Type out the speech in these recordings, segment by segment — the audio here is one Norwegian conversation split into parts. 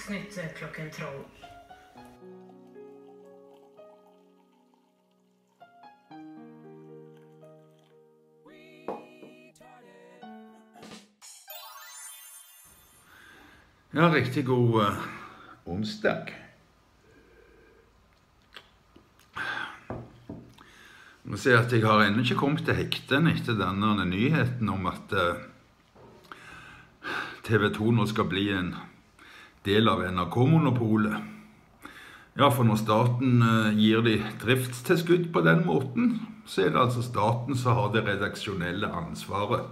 Dagsnytt klokken tolv. Ja, riktig god uh, onsdag. Må si at jeg har ennå ikke kommet til hekten etter denne nyheten om at uh, TV 2 nå skal bli en del av NRK-monopolet. Ja, for når staten eh, gir de driftstilskudd på den måten, så er det altså staten som har det redaksjonelle ansvaret.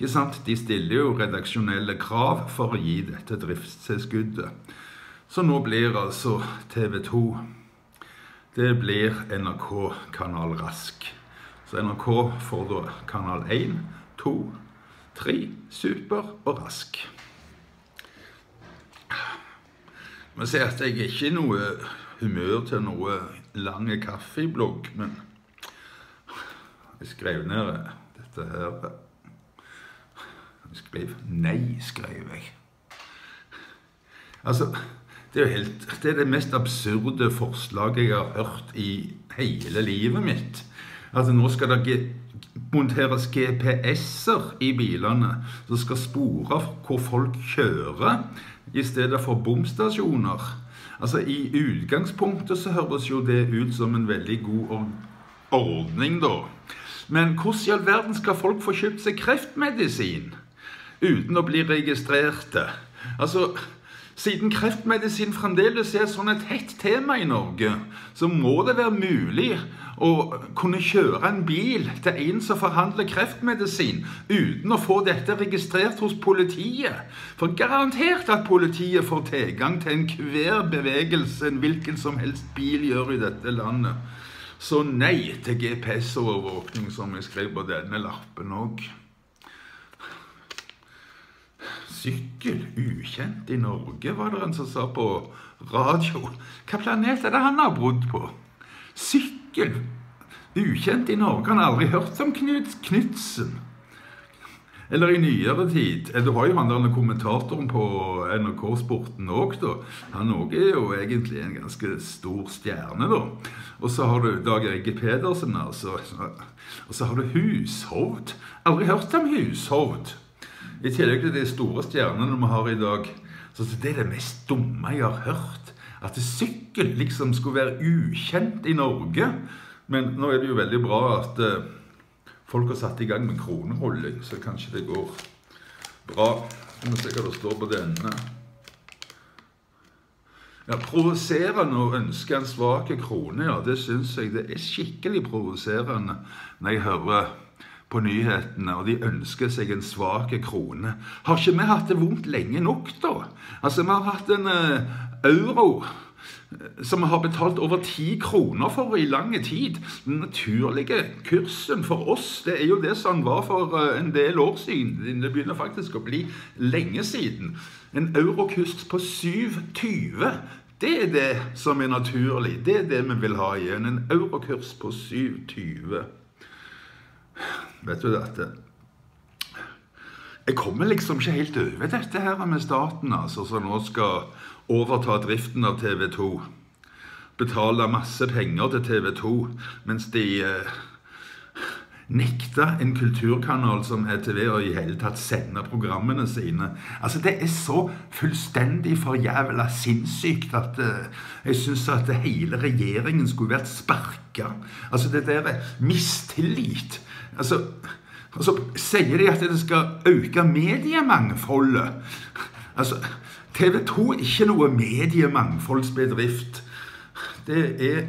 Ikke sant? De stiller jo redaksjonelle krav for å gi dette driftstilskuddet. Så nå blir altså TV 2 Det blir NRK Kanal Rask. Så NRK får da kanal 1, 2, 3, Super og Rask. Jeg må si at jeg er ikke i noe humør til noe lang kaffeblogg, men jeg skrev ned dette her. Jeg skrev Nei, skrev jeg. Altså, det er jo helt Det er det mest absurde forslaget jeg har hørt i hele livet mitt. Altså, nå skal det monteres GPS-er i bilene som skal spore hvor folk kjører, i stedet for bomstasjoner. Altså, I utgangspunktet så høres jo det ut som en veldig god ordning, da. Men hvordan i all verden skal folk få kjøpt seg kreftmedisin? uten å bli registrerte. Altså, siden kreftmedisin fremdeles er sånn et hett tema i Norge, så må det være mulig å kunne kjøre en bil til en som forhandler kreftmedisin, uten å få dette registrert hos politiet. For garantert at politiet får tilgang til enhver bevegelse en hvilken som helst bil gjør i dette landet. Så nei til GPS-overvåkning, som jeg skrev på denne lappen òg. Sykkel ukjent i Norge, var det en som sa på radio. Hva planet er det han har bodd på? Sykkel ukjent i Norge. Han har aldri hørt om Knut Knutsen. Eller i nyere tid. Du har jo han der kommentatoren på NRK Sporten da. Han òg er jo egentlig en ganske stor stjerne, da. Og så har du Dag Egge Pedersen, altså. Og så har du Hushovd. Aldri hørt om Hushovd. I tillegg til de store stjernene vi har i dag. Så det er det mest dumme jeg har hørt. At sykkel liksom skulle være ukjent i Norge. Men nå er det jo veldig bra at uh, folk har satt i gang med kronerulling, så kanskje det går bra. Vi må se hva det står på denne. Ja, Provoserende å ønske en svak krone, ja, det syns jeg det er skikkelig provoserende når jeg hører på nyhetene, og de ønsker seg en svak krone. Har ikke vi hatt det vondt lenge nok, da? Altså, vi har hatt en uh, euro eh, som vi har betalt over ti kroner for i lang tid. Den naturlige kursen for oss det er jo det som var for uh, en del år siden. Det begynner faktisk å bli lenge siden. En eurokurs på 7,20. Det er det som er naturlig. Det er det vi vil ha igjen. En eurokurs på 7,20. Vet du dette? Jeg kommer liksom ikke helt over dette her med staten, altså, som nå skal overta driften av TV 2. Betale masse penger til TV 2, mens de eh, nekta en kulturkanal som ETV å i hele tatt sende programmene sine. Altså, Det er så fullstendig forjævla sinnssykt at eh, jeg syns at hele regjeringen skulle vært sparka. Altså, det der er mistillit Altså, og så sier de at det skal øke mediemangfoldet. Altså, TV 2 er ikke noe mediemangfoldsbedrift. Det er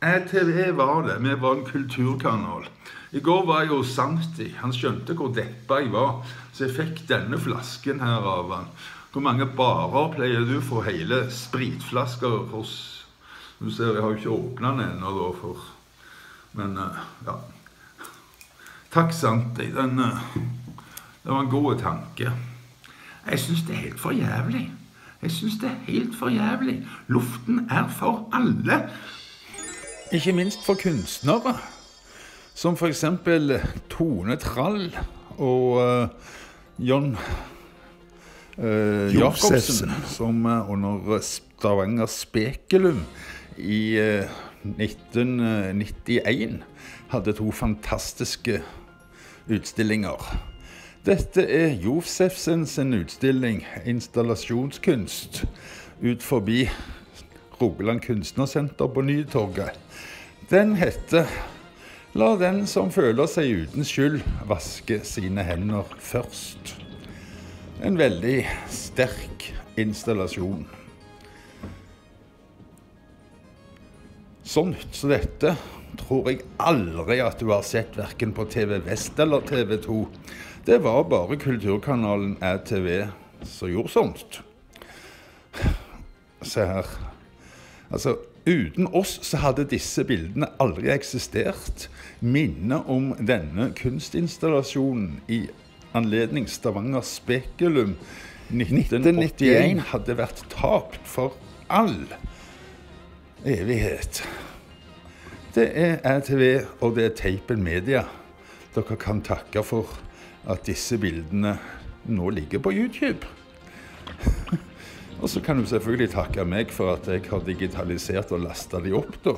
ETV var det. Vi var en kulturkanal. I går var jeg hos Santi. Han skjønte hvor deppa jeg var, så jeg fikk denne flasken her av han. Hvor mange barer pleier du for hele spritflasker hos Du ser, jeg har jo ikke åpna den ennå, da, for Men eh, ja. Takk, Santi. Den, eh, det var en god tanke. Jeg syns det er helt for jævlig. Jeg syns det er helt for jævlig. Luften er for alle. Ikke minst for kunstnere. Som f.eks. Tone Trall og uh, John uh, Jacobsen, som uh, under Stavanger Spekulum i uh, 1991 hadde to fantastiske utstillinger. Dette er Josefsen sin utstilling 'Installasjonskunst' ut forbi Rogaland Kunstnersenter på Nytorget. Den heter 'La den som føler seg uten skyld, vaske sine hender først'. En veldig sterk installasjon. Sånn så dette tror jeg aldri at du har sett verken på TV Vest eller TV 2. Det var bare kulturkanalen RTV som gjorde sånt. Se her. Altså, uten oss så hadde disse bildene aldri eksistert. Minnet om denne kunstinstallasjonen i anledning Stavanger Spekulum 1981 hadde vært tapt for all evighet. Det er RTV og det er Teipen Media dere kan takke for at disse bildene nå ligger på YouTube. og så kan du selvfølgelig takke meg for at jeg har digitalisert og lasta de opp. da.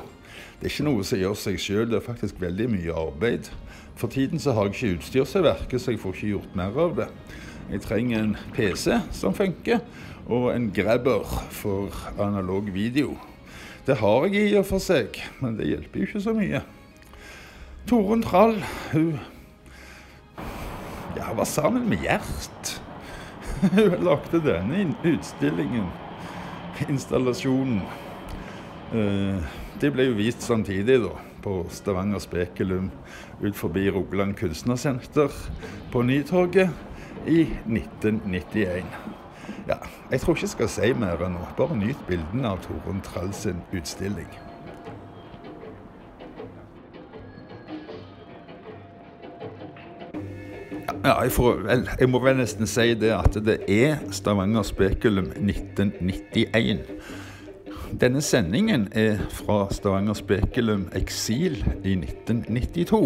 Det er ikke noe som gjør seg sjøl, det er faktisk veldig mye arbeid. For tiden så har jeg ikke utstyr som virker, så jeg får ikke gjort mer av det. Jeg trenger en PC som funker, og en grabber for analog video. Det har jeg i og for seg, men det hjelper jo ikke så mye. Torunn Trall hun ja, var sammen med Gjert. hun lagde denne utstillingen, installasjonen. Eh, det ble jo vist samtidig da, på Stavanger Spekulum ut forbi Rogaland Kunstnersenter på Nytorget i 1991. Ja, jeg tror ikke jeg skal si mer enn nå. Bare nyt bildene av Torunn Trall utstilling. Ja, jeg, får, vel, jeg, må vel nesten si det at det er Stavanger Spekulum 1991. Denne sendingen er fra Stavanger Spekulum Eksil i 1992.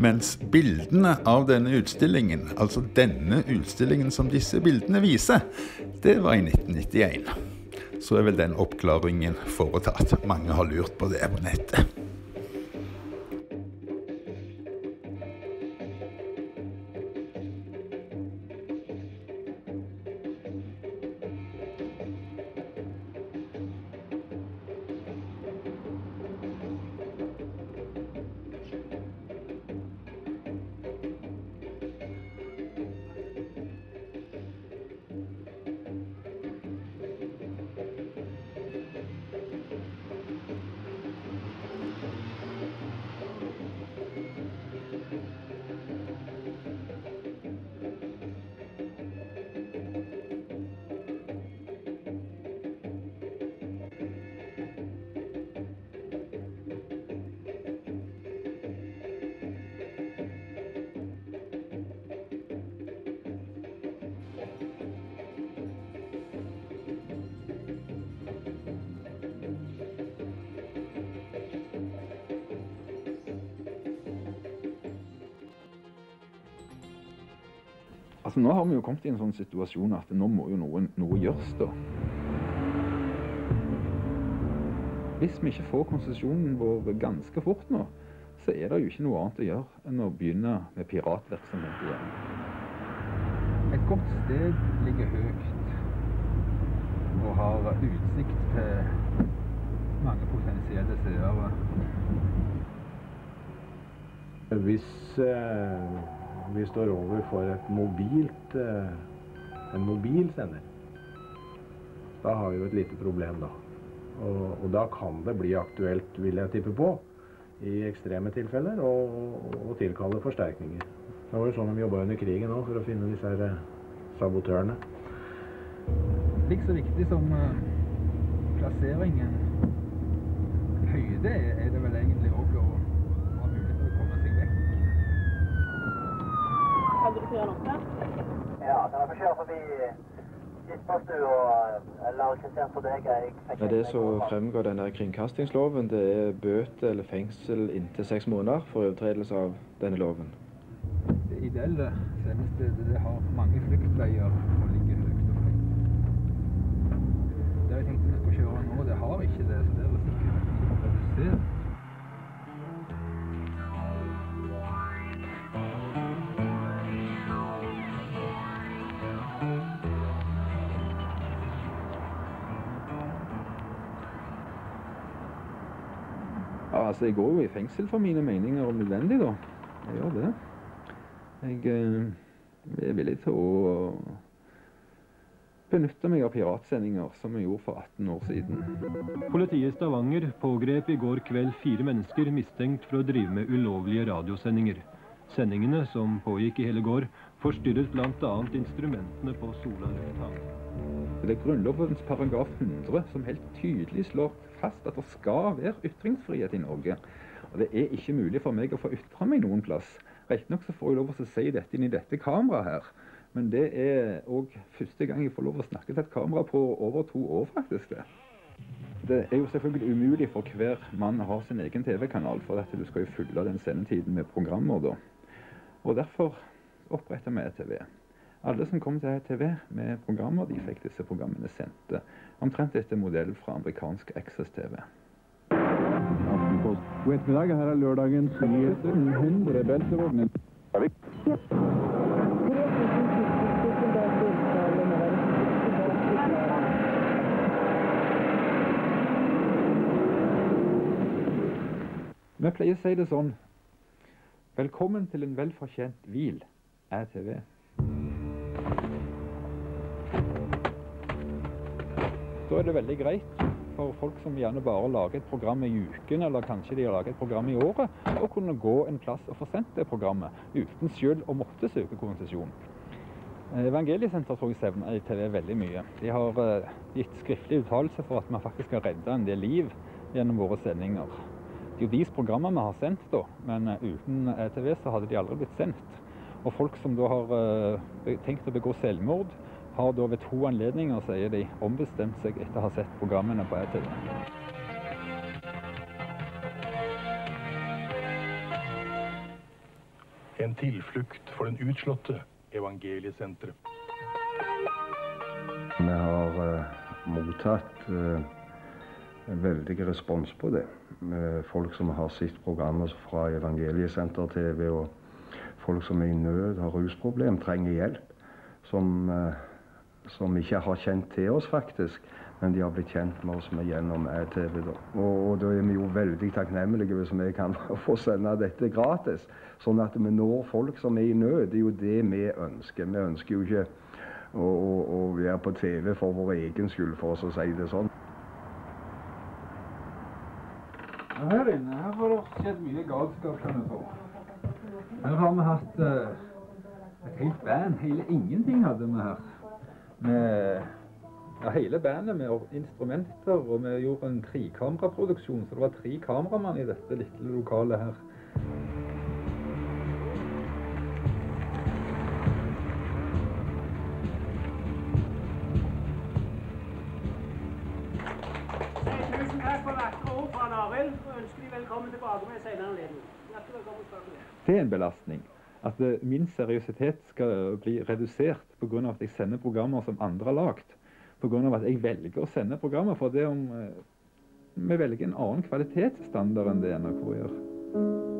Mens bildene av denne utstillingen, altså denne utstillingen som disse bildene viser, det var i 1991. Så er vel den oppklaringen foretatt. Mange har lurt på det på nettet. Altså Nå har vi jo kommet i en sånn situasjon at nå må jo noe, noe gjøres, da. Hvis vi ikke får konsesjonen vår ganske fort nå, så er det jo ikke noe annet å gjøre enn å begynne med piratvirksomhet igjen. Et godt sted ligger høyt og har utsikt til mange potensielle seere. Hvis eh vi står overfor mobilt, eh, en mobil sender. Da har vi jo et lite problem, da. Og, da kan det bli aktuelt, vil jeg tippe på, i ekstreme tilfeller, å tilkalle forsterkninger. Det var jo sånn de jobba under krigen òg, for å finne disse her eh, sabotørene. Like så viktig som uh, plasseringen høyde det vel egentlig òg å Hadde du ikke gjøre noe? Ja, kan jeg få kjøre forbi Gisperstua eller Kristiansand Deg? Det som fremgår denne kringkastingsloven, det er bøte eller fengsel inntil seks måneder for overtredelse av denne loven. Det ideelle sendestedet det har mange fluktveier og ligger høyt oppe. Det jeg tenkte vi skulle kjøre nå, det har ikke det, så det er sikkert redusert. Altså, jeg går jo i fengsel for mine meninger om nødvendig, da. Jeg gjør det. Jeg eh, er villig til å benytte meg av piratsendinger, som jeg gjorde for 18 år siden. Politiet i Stavanger pågrep i går kveld fire mennesker mistenkt for å drive med ulovlige radiosendinger. Sendingene, som pågikk i hele går, forstyrret bl.a. instrumentene på Sola lufthavn. Det er Grunnlovens paragraf 100 som helt tydelig slår fast at det skal være ytringsfrihet i Norge. Og det er ikke mulig for meg å få ytre meg noen plass. Riktignok får jeg lov til å si dette inn i dette kameraet her. Men det er òg første gang jeg får lov å snakke til et kamera på over to år, faktisk. det. Det er jo selvfølgelig umulig for hver mann å ha sin egen TV-kanal, for at du skal jo fylle den sendetiden med programmer da. Og derfor oppretter vi ETV. Alle som kom til ETV med programmer, de fikk disse programmene sendte. Omtrent etter modell fra amerikansk Access-TV. God ettermiddag. Her er lørdagens nyheter. 100 beltevogner. Vi pleier å si det sånn Velkommen til en velfortjent hvil, ETV. Da er det veldig greit for folk som gjerne bare lager et program i uken, eller kanskje de har laget et program i året, å kunne gå en plass og få sendt det programmet uten selv å måtte søke konsesjon. Eh, Evangeliesenteret tror jeg sevner TV veldig mye. De har eh, gitt skriftlig uttalelse for at vi faktisk har redda en del liv gjennom våre sendinger. Det er jo deres programmer vi har sendt, da, men eh, uten ETV så hadde de aldri blitt sendt. Og folk som da har eh, tenkt å begå selvmord, har da ved to anledninger, sier de, ombestemt seg etter å ha sett programmene på ETV. En tilflukt for den utslåtte, evangeliesenteret. Vi har uh, mottatt uh, en veldig respons på det. Uh, folk som har sett programmer fra Evangeliesenter TV, og folk som er i nød, har rusproblem, trenger hjelp. Som, eh, som ikke har kjent til oss, faktisk. Men de har blitt kjent med oss med gjennom ETV. Da. Og, og da er vi jo veldig takknemlige hvis vi kan få sende dette gratis. Sånn at vi når folk som er i nød. Det er jo det vi ønsker. Vi ønsker jo ikke å, å, å være på TV for vår egen skyld, for oss å si det sånn. Her inne her har det skjedd mye galskap, kan du få. Her har vi hatt uh, et helt band. Hele ingenting hadde vi her. Med ja, hele bandet med instrumenter, og vi gjorde en trekameraproduksjon, så det var tre kameramann i dette lille lokalet her. Tusen takk for vakre ord fra Arild, og ønsker de velkommen tilbake med en senere anledning. Det er en belastning. At eh, min seriøsitet skal bli redusert pga. at jeg sender programmer som andre har lagd. Pga. at jeg velger å sende programmer for det om eh, vi velger en annen kvalitetsstandard enn det NRK gjør.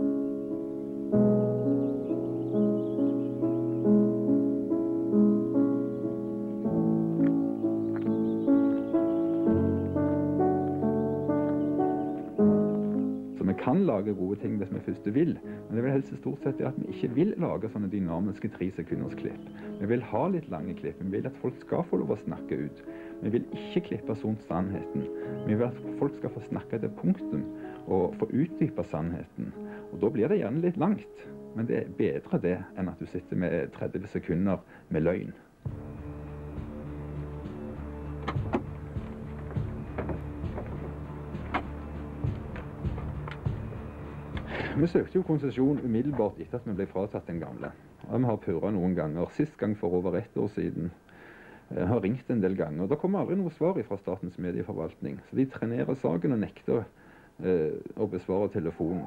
Kan lage gode ting hvis vi først vil, men det vil helst stort sett at vi ikke vil lage sånne dynamiske tresekundersklipp. Vi vil ha litt lange klipp. Vi vil at folk skal få lov å snakke ut. Vi vil ikke klippe sånn sannheten. Vi vil at folk skal få snakke til punktum og få utdype sannheten. Og da blir det gjerne litt langt, men det er bedre det enn at du sitter med 30 sekunder med løgn. Vi søkte jo konsesjon umiddelbart etter at vi ble fratatt den gamle. Og vi har purra noen ganger. Sist gang for over ett år siden. Jeg har ringt en del ganger. Det kommer aldri noe svar fra Statens medieforvaltning. Så de trenerer saken og nekter eh, å besvare telefonen.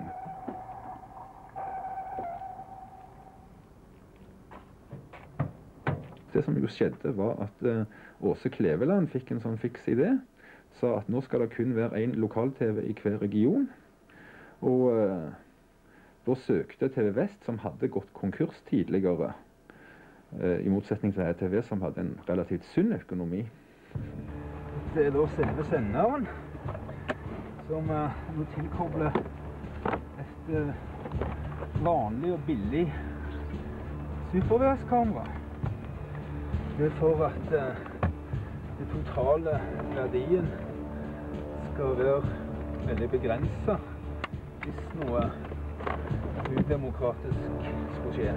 Det som jo skjedde, var at eh, Åse Kleveland fikk en sånn fiks idé. sa at nå skal det kun være én lokal-TV i hver region. Og eh, da søkte TV Vest, som hadde gått konkurs tidligere, eh, i motsetning til TV, som hadde en relativt sunn økonomi. Det er da selve senderen, som eh, nå tilkobler et eh, vanlig og billig superværskamera. Det er for at eh, den totale verdien skal være veldig begrensa hvis noe udemokratisk skulle skje.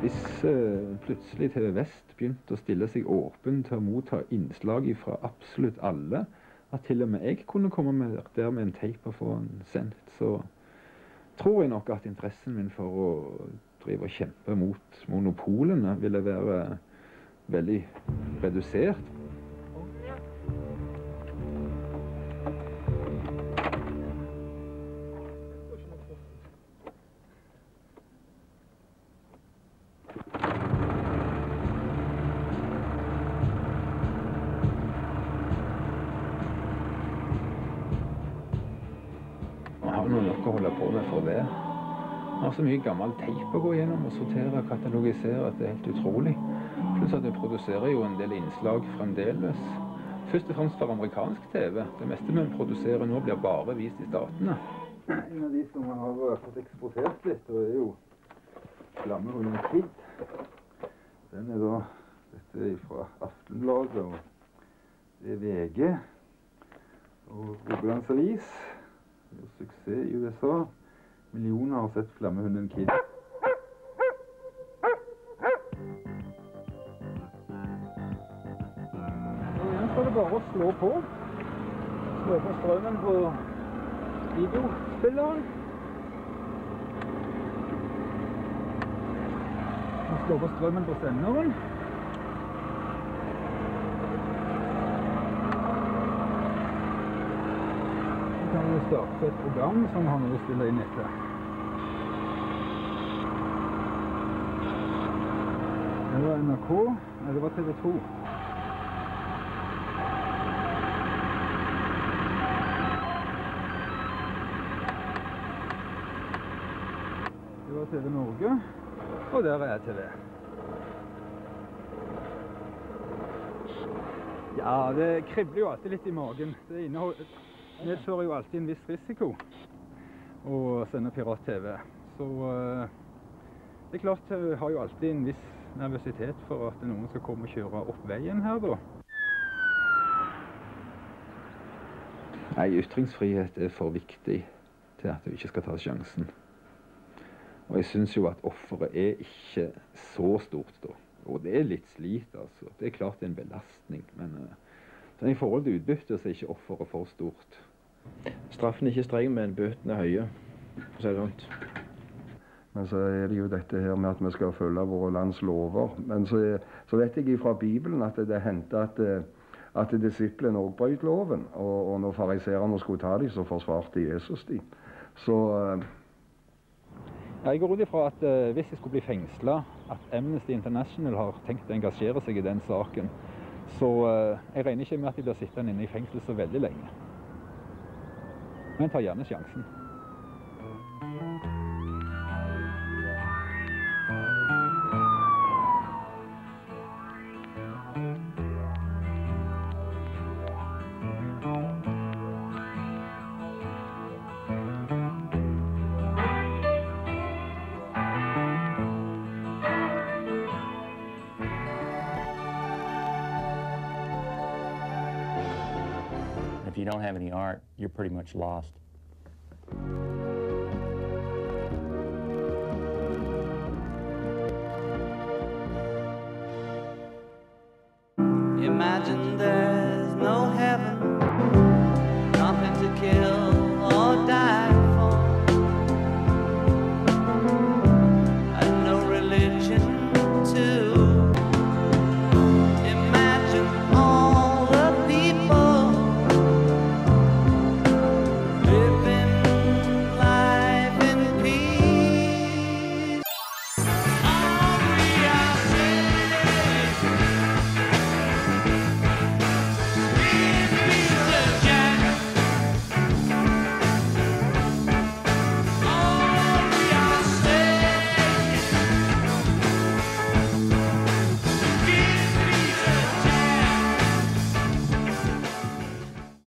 Hvis eh, plutselig TV Vest begynte å stille seg åpen til å motta innslag fra absolutt alle, at til og med jeg kunne komme der med en teip og få den sendt, så tror jeg nok at interessen min for å drive og kjempe mot monopolene ville være veldig redusert. Så mye gammel teip å gå gjennom og sortere og katalogisere at det er helt utrolig. At vi produserer jo en del innslag fremdeles. Først og fremst for amerikansk TV. Det meste vi produserer nå, blir bare vist i Statene. En av de som har fått eksportert litt, og er jo Flammehunden Kid. Den er da Dette er fra Aftenbladet, og det er VG. Og Rogalands Avis. Det suksess i USA. Millioner har sett Flammehunden Kid. Slå på. Slå på strømmen på videospilleren. Og slå på strømmen på senderen. Så kan vi starte et program som har noe å spille inn etter. Det var NRK. Nei, det var TV 2. Det var TV Norge. Og der er TV. Ja, det kribler jo alltid litt i magen. Det medfører jo alltid en viss risiko å sende pirat-TV. Så eh, det er klart jeg har jo alltid en viss nervøsitet for at noen skal komme og kjøre opp veien her, da. Nei, ytringsfrihet er for viktig til at du ikke skal ta sjansen. Og jeg syns jo at offeret er ikke så stort, da. Og det er litt slit, altså. Det er klart det er en belastning, men uh, sånn i forhold til utbytte så er ikke offeret for stort. Straffen er ikke streng, men bøtene er høye. For å si det sånn. Men så er det jo dette her med at vi skal følge våre lands lover. Men så, er- så vet jeg fra Bibelen at det hendte at, eh, at disiplene òg brøt loven. Og, og når fariseerne skulle ta dem, så forsvarte Jesus dem. Så eh, jeg går ut ifra at eh, hvis jeg skulle bli fengsla, at Amnesty International har tenkt å engasjere seg i den saken. Så eh, jeg regner ikke med at de blir sittende inne i fengsel så veldig lenge. Men tar gjerne sjansen. Don't have any art, you're pretty much lost.